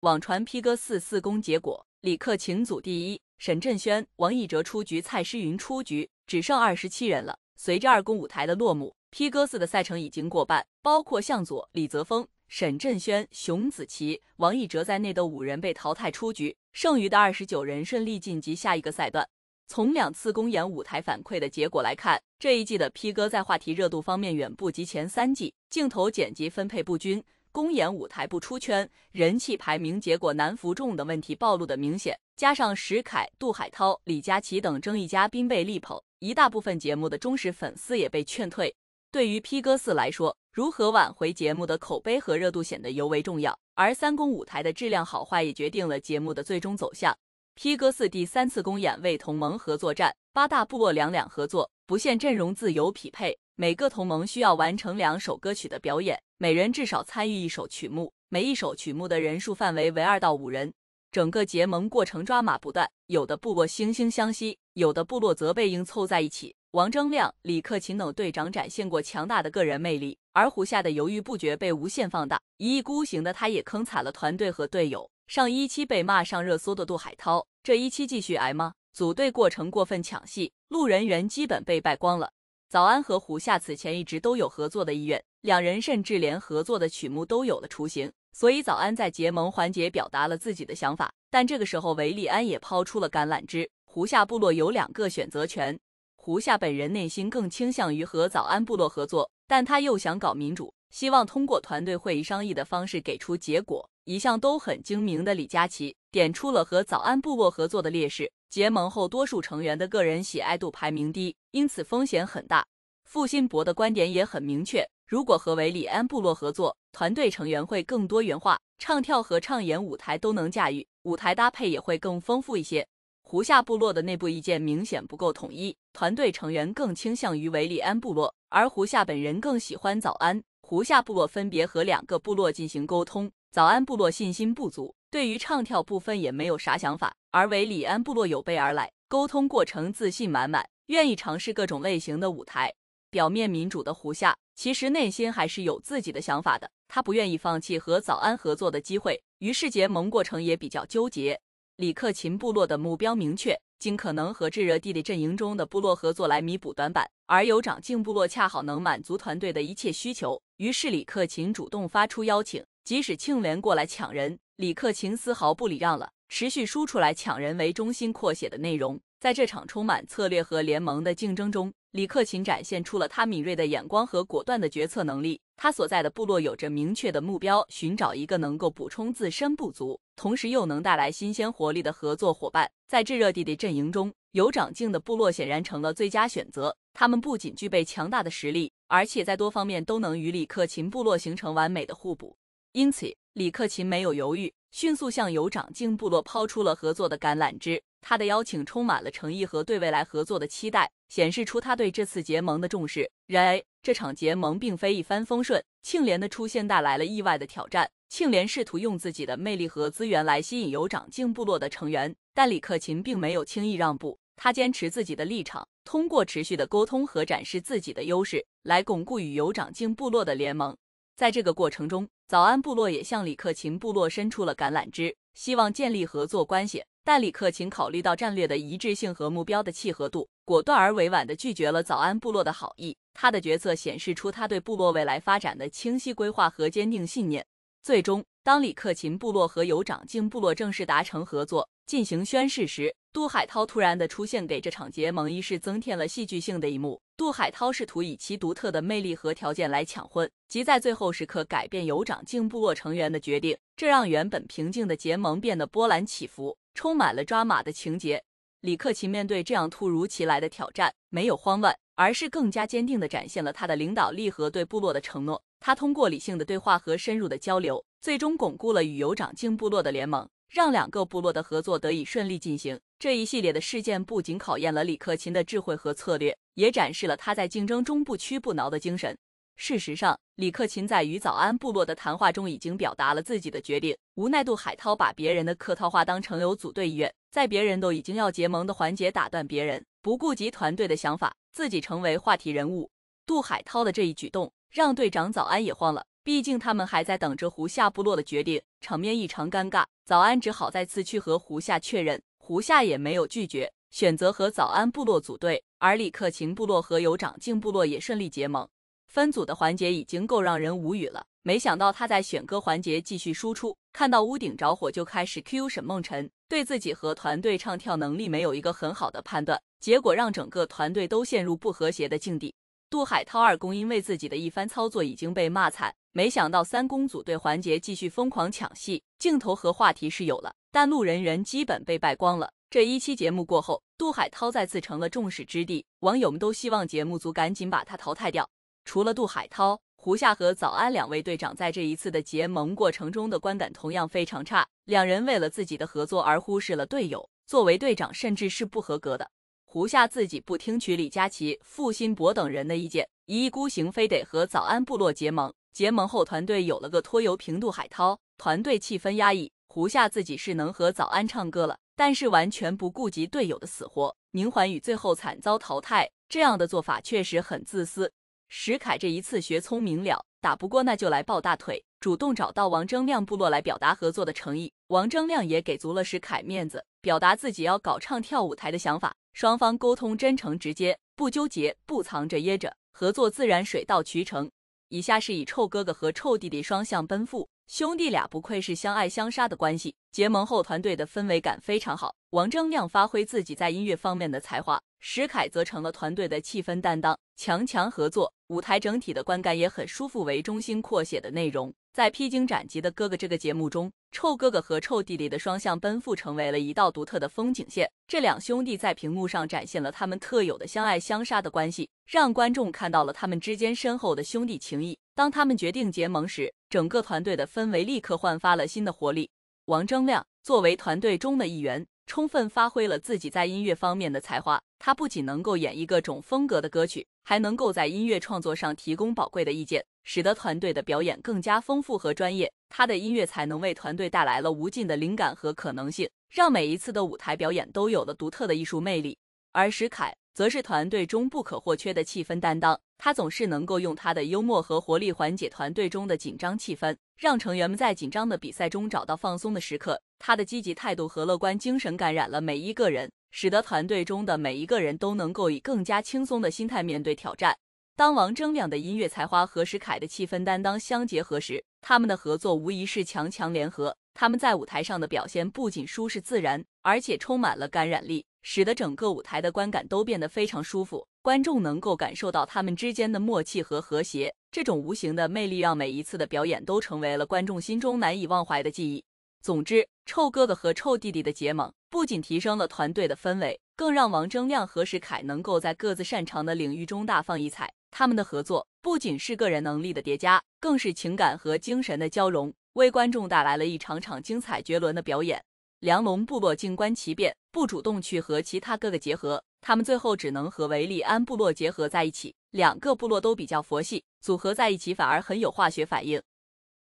网传 P 哥四四公结果，李克勤组第一，沈振轩、王一哲出局，蔡诗芸出局，只剩二十七人了。随着二公舞台的落幕，P 哥四的赛程已经过半，包括向佐、李泽峰、沈振轩、熊子琪、王一哲在内的五人被淘汰出局，剩余的二十九人顺利晋级下一个赛段。从两次公演舞台反馈的结果来看，这一季的 P 哥在话题热度方面远不及前三季，镜头剪辑分配不均，公演舞台不出圈，人气排名结果难服众等问题暴露的明显。加上石凯、杜海涛、李佳琦等争议嘉宾被力捧，一大部分节目的忠实粉丝也被劝退。对于 P 哥四来说，如何挽回节目的口碑和热度显得尤为重要，而三公舞台的质量好坏也决定了节目的最终走向。P 哥四第三次公演为同盟合作战，八大部落两两合作，不限阵容自由匹配。每个同盟需要完成两首歌曲的表演，每人至少参与一首曲目，每一首曲目的人数范围为二到五人。整个结盟过程抓马不断，有的部落惺惺相惜，有的部落则被硬凑在一起。王铮亮、李克勤等队长展现过强大的个人魅力，而胡夏的犹豫不决被无限放大，一意孤行的他也坑惨了团队和队友。上一期被骂上热搜的杜海涛，这一期继续挨吗？组队过程过分抢戏，路人缘基本被败光了。早安和胡夏此前一直都有合作的意愿，两人甚至连合作的曲目都有了雏形。所以早安在结盟环节表达了自己的想法，但这个时候韦礼安也抛出了橄榄枝，胡夏部落有两个选择权。胡夏本人内心更倾向于和早安部落合作，但他又想搞民主，希望通过团队会议商议的方式给出结果。一向都很精明的李佳琦点出了和早安部落合作的劣势：结盟后多数成员的个人喜爱度排名低，因此风险很大。付辛博的观点也很明确：如果和韦礼安部落合作，团队成员会更多元化，唱跳和唱演舞台都能驾驭，舞台搭配也会更丰富一些。胡夏部落的内部意见明显不够统一，团队成员更倾向于韦礼安部落，而胡夏本人更喜欢早安。胡夏部落分别和两个部落进行沟通。早安部落信心不足，对于唱跳部分也没有啥想法，而韦礼安部落有备而来，沟通过程自信满满，愿意尝试各种类型的舞台。表面民主的胡夏，其实内心还是有自己的想法的，他不愿意放弃和早安合作的机会，于是结盟过程也比较纠结。李克勤部落的目标明确，尽可能和炙热弟弟阵营中的部落合作来弥补短板，而有长靖部落恰好能满足团队的一切需求，于是李克勤主动发出邀请。即使庆联过来抢人，李克勤丝毫不礼让了，持续输出来抢人为中心扩写的内容。在这场充满策略和联盟的竞争中，李克勤展现出了他敏锐的眼光和果断的决策能力。他所在的部落有着明确的目标，寻找一个能够补充自身不足，同时又能带来新鲜活力的合作伙伴。在炙热地的阵营中，有长进的部落显然成了最佳选择。他们不仅具备强大的实力，而且在多方面都能与李克勤部落形成完美的互补。因此，李克勤没有犹豫，迅速向有长靖部落抛出了合作的橄榄枝。他的邀请充满了诚意和对未来合作的期待，显示出他对这次结盟的重视。然而，这场结盟并非一帆风顺，庆联的出现带来了意外的挑战。庆联试图用自己的魅力和资源来吸引有长靖部落的成员，但李克勤并没有轻易让步，他坚持自己的立场，通过持续的沟通和展示自己的优势，来巩固与有长靖部落的联盟。在这个过程中，早安部落也向李克勤部落伸出了橄榄枝，希望建立合作关系。但李克勤考虑到战略的一致性和目标的契合度，果断而委婉地拒绝了早安部落的好意。他的决策显示出他对部落未来发展的清晰规划和坚定信念。最终，当李克勤部落和酋长靖部落正式达成合作，进行宣誓时，杜海涛突然的出现，给这场结盟仪式增添了戏剧性的一幕。杜海涛试图以其独特的魅力和条件来抢婚，即在最后时刻改变酋长靖部落成员的决定，这让原本平静的结盟变得波澜起伏，充满了抓马的情节。李克勤面对这样突如其来的挑战，没有慌乱，而是更加坚定地展现了他的领导力和对部落的承诺。他通过理性的对话和深入的交流，最终巩固了与有长靖部落的联盟，让两个部落的合作得以顺利进行。这一系列的事件不仅考验了李克勤的智慧和策略，也展示了他在竞争中不屈不挠的精神。事实上，李克勤在与早安部落的谈话中已经表达了自己的决定。无奈杜海涛把别人的客套话当成有组队意愿，在别人都已经要结盟的环节打断别人，不顾及团队的想法，自己成为话题人物。杜海涛的这一举动。让队长早安也慌了，毕竟他们还在等着胡夏部落的决定，场面异常尴尬。早安只好再次去和胡夏确认，胡夏也没有拒绝，选择和早安部落组队。而李克勤部落和有长靖部落也顺利结盟。分组的环节已经够让人无语了，没想到他在选歌环节继续输出，看到屋顶着火就开始 Q 沈梦辰，对自己和团队唱跳能力没有一个很好的判断，结果让整个团队都陷入不和谐的境地。杜海涛二公因为自己的一番操作已经被骂惨，没想到三公组队环节继续疯狂抢戏，镜头和话题是有了，但路人缘基本被败光了。这一期节目过后，杜海涛再次成了众矢之的，网友们都希望节目组赶紧把他淘汰掉。除了杜海涛、胡夏和早安两位队长在这一次的结盟过程中的观感同样非常差，两人为了自己的合作而忽视了队友，作为队长甚至是不合格的。胡夏自己不听取李佳琦、付辛博等人的意见，一意孤行，非得和早安部落结盟。结盟后，团队有了个拖油瓶杜海涛，团队气氛压抑。胡夏自己是能和早安唱歌了，但是完全不顾及队友的死活。宁桓宇最后惨遭淘汰，这样的做法确实很自私。石凯这一次学聪明了，打不过那就来抱大腿，主动找到王铮亮部落来表达合作的诚意。王铮亮也给足了石凯面子，表达自己要搞唱跳舞台的想法。双方沟通真诚直接，不纠结，不藏着掖着，合作自然水到渠成。以下是以臭哥哥和臭弟弟双向奔赴，兄弟俩不愧是相爱相杀的关系。结盟后，团队的氛围感非常好。王铮亮发挥自己在音乐方面的才华，石凯则成了团队的气氛担当，强强合作。舞台整体的观感也很舒服，为中心扩写的内容，在披荆斩棘的哥哥这个节目中，臭哥哥和臭弟弟的双向奔赴成为了一道独特的风景线。这两兄弟在屏幕上展现了他们特有的相爱相杀的关系，让观众看到了他们之间深厚的兄弟情谊。当他们决定结盟时，整个团队的氛围立刻焕发了新的活力。王铮亮作为团队中的一员。充分发挥了自己在音乐方面的才华，他不仅能够演绎各种风格的歌曲，还能够在音乐创作上提供宝贵的意见，使得团队的表演更加丰富和专业。他的音乐才能为团队带来了无尽的灵感和可能性，让每一次的舞台表演都有了独特的艺术魅力。而石凯。则是团队中不可或缺的气氛担当，他总是能够用他的幽默和活力缓解团队中的紧张气氛，让成员们在紧张的比赛中找到放松的时刻。他的积极态度和乐观精神感染了每一个人，使得团队中的每一个人都能够以更加轻松的心态面对挑战。当王铮亮的音乐才华和石凯的气氛担当相结合时，他们的合作无疑是强强联合。他们在舞台上的表现不仅舒适自然，而且充满了感染力，使得整个舞台的观感都变得非常舒服。观众能够感受到他们之间的默契和和谐，这种无形的魅力让每一次的表演都成为了观众心中难以忘怀的记忆。总之，臭哥哥和臭弟弟的结盟不仅提升了团队的氛围，更让王铮亮和石凯能够在各自擅长的领域中大放异彩。他们的合作不仅是个人能力的叠加，更是情感和精神的交融。为观众带来了一场场精彩绝伦的表演。梁龙部落静观其变，不主动去和其他哥哥结合，他们最后只能和维利安部落结合在一起。两个部落都比较佛系，组合在一起反而很有化学反应。